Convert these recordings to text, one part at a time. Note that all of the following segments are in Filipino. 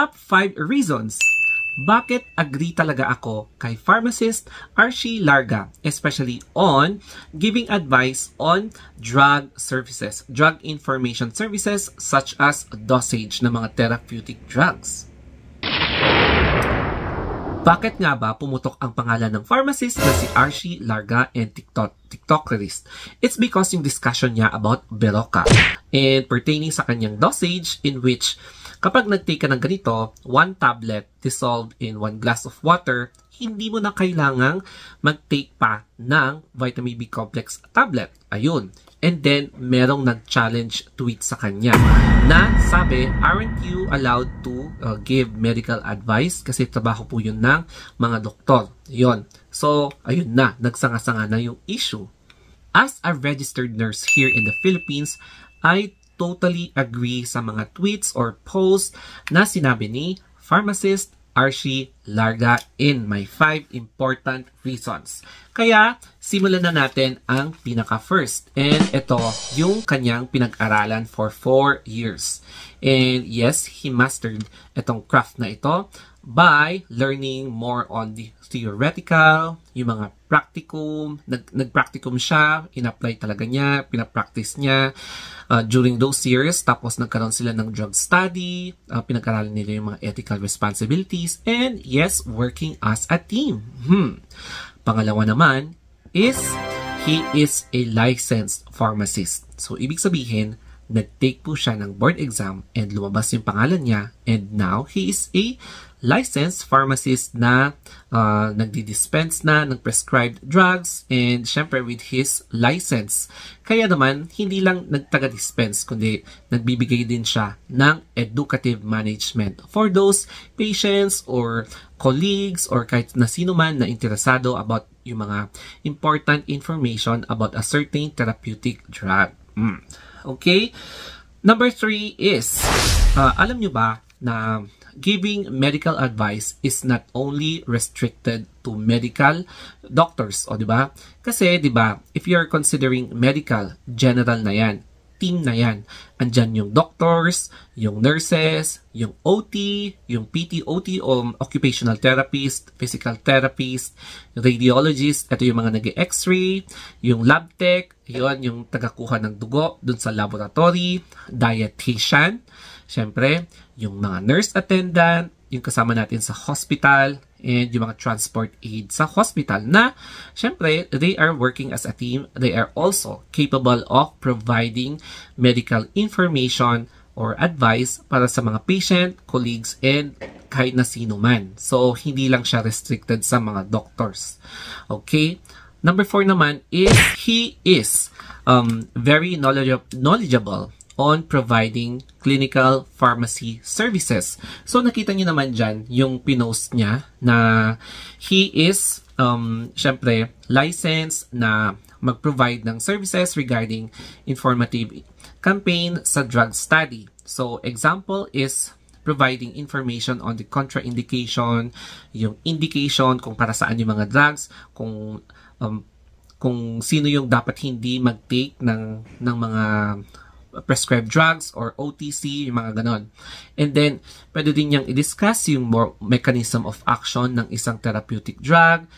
Top 5 reasons bakit agree talaga ako kay pharmacist Archie Larga, especially on giving advice on drug services, drug information services such as dosage ng mga therapeutic drugs. Bakit nga ba pumutok ang pangalan ng pharmacist na si Archie Larga and TikTok, TikTokerist? It's because yung discussion niya about Beroca and pertaining sa kanyang dosage in which kapag nag-take ka ng ganito, one tablet dissolved in one glass of water, hindi mo na kailangang mag-take pa ng vitamin B complex tablet. Ayun. And then, merong nag-challenge tweet sa kanya na sabi, aren't you allowed to uh, give medical advice? Kasi trabaho po yun ng mga doktor. Yun. So, ayun na, nagsanga-sanga na yung issue. As a registered nurse here in the Philippines, I totally agree sa mga tweets or posts na sinabi ni pharmacist Archie Larga in my 5 important reasons. Kaya, simulan na natin ang pinaka-first. And ito, yung kanyang pinag-aralan for 4 years. And yes, he mastered itong craft na ito by learning more on the theoretical, yung mga practicum, nag, nag-practicum siya, in-apply talaga niya, pinapractice niya uh, during those years. Tapos nagkaroon sila ng drug study, uh, pinag-aralan nila yung mga ethical responsibilities, and yes, working as a team. Hmm. Pangalawa naman is he is a licensed pharmacist. So, ibig sabihin, nag-take po siya ng board exam and lumabas yung pangalan niya and now he is a licensed pharmacist na uh, nagdi-dispense na ng prescribed drugs and syempre with his license. Kaya naman, hindi lang nagtaga-dispense kundi nagbibigay din siya ng educative management for those patients or colleagues or kahit na sino man na interesado about yung mga important information about a certain therapeutic drug. Mm. Okay? Number three is, uh, alam nyo ba na giving medical advice is not only restricted to medical doctors, o di ba? Kasi, di ba, if you're considering medical, general na yan, team na yan. Andyan yung doctors, yung nurses, yung OT, yung PT, OT o occupational therapist, physical therapist, radiologist, ito yung mga nag x-ray, yung lab tech, yun, yung tagakuha ng dugo dun sa laboratory, dietitian, syempre, yung mga nurse attendant, yung kasama natin sa hospital, and yung mga transport aid sa hospital na syempre they are working as a team they are also capable of providing medical information or advice para sa mga patient, colleagues, and kahit na sino man. So, hindi lang siya restricted sa mga doctors. Okay? Number four naman is he is um, very knowledgeable on providing clinical pharmacy services. So nakita niyo naman dyan yung pinost niya na he is um, syempre licensed na mag-provide ng services regarding informative campaign sa drug study. So example is providing information on the contraindication, yung indication kung para saan yung mga drugs, kung um, kung sino yung dapat hindi mag-take ng ng mga prescribed drugs or OTC, yung mga ganon. And then, pwede din niyang i-discuss yung more mechanism of action ng isang therapeutic drug.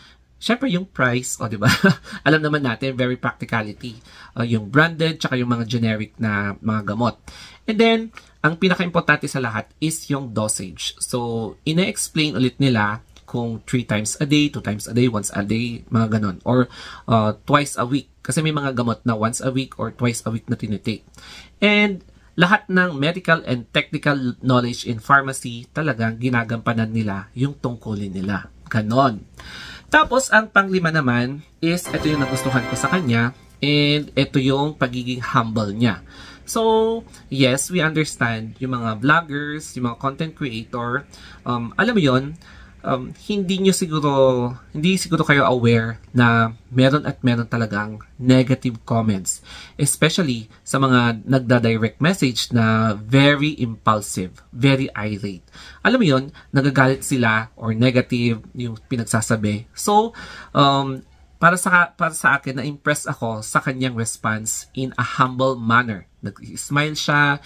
Siyempre, yung price, o oh, di ba? Alam naman natin, very practicality. Uh, yung branded, tsaka yung mga generic na mga gamot. And then, ang pinaka-importante sa lahat is yung dosage. So, ina-explain ulit nila kung 3 times a day, 2 times a day, once a day, mga ganon. Or uh, twice a week. Kasi may mga gamot na once a week or twice a week na tinitake. And lahat ng medical and technical knowledge in pharmacy talagang ginagampanan nila yung tungkulin nila. Ganon. Tapos, ang panglima naman is, ito yung nagustuhan ko sa kanya, and ito yung pagiging humble niya. So, yes, we understand yung mga vloggers, yung mga content creator, um, alam mo yon um, hindi nyo siguro, hindi siguro kayo aware na meron at meron talagang negative comments. Especially sa mga nagda-direct message na very impulsive, very irate. Alam mo yon nagagalit sila or negative yung pinagsasabi. So, um, para sa para sa akin na impress ako sa kanyang response in a humble manner. Nag-smile siya,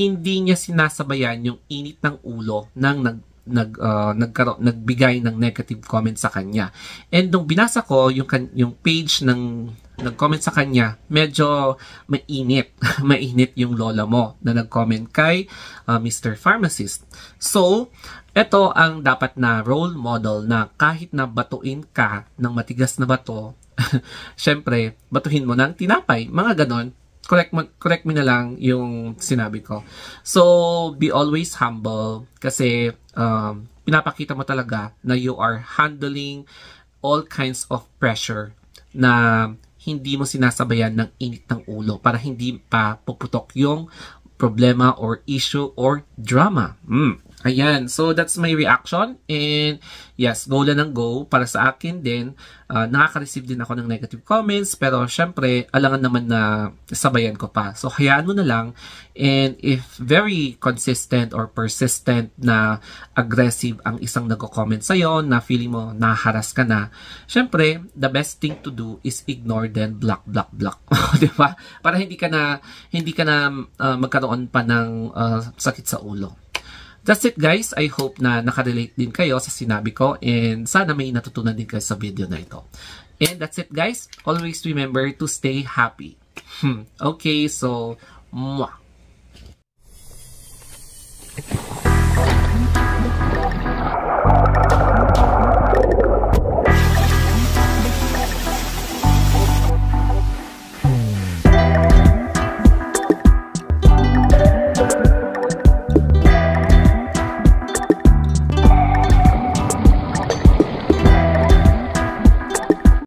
hindi niya sinasabayan yung init ng ulo ng nag nag uh, nagkaro- nagbigay ng negative comment sa kanya. And nung binasa ko yung yung page ng nag-comment sa kanya, medyo mainit. mainit yung lola mo na nag-comment kay uh, Mr. Pharmacist. So, ito ang dapat na role model na kahit na batuin ka ng matigas na bato, syempre, batuhin mo ng tinapay, mga ganon, correct mo, correct me na lang yung sinabi ko. So, be always humble kasi um, pinapakita mo talaga na you are handling all kinds of pressure na hindi mo sinasabayan ng init ng ulo para hindi pa puputok yung problema or issue or drama. Mm. Ayan, so that's my reaction. And yes, go lang ng go. Para sa akin din, uh, nakaka-receive din ako ng negative comments. Pero syempre, alangan naman na sabayan ko pa. So hayaan mo na lang. And if very consistent or persistent na aggressive ang isang nagko-comment sa'yo, na feeling mo naharas ka na, syempre, the best thing to do is ignore then block, block, block. Di ba? Para hindi ka na, hindi ka na uh, magkaroon pa ng uh, sakit sa ulo. That's it guys. I hope na nakarelate din kayo sa sinabi ko and sana may natutunan din kayo sa video na ito. And that's it guys. Always remember to stay happy. Hmm. Okay, so, mwah.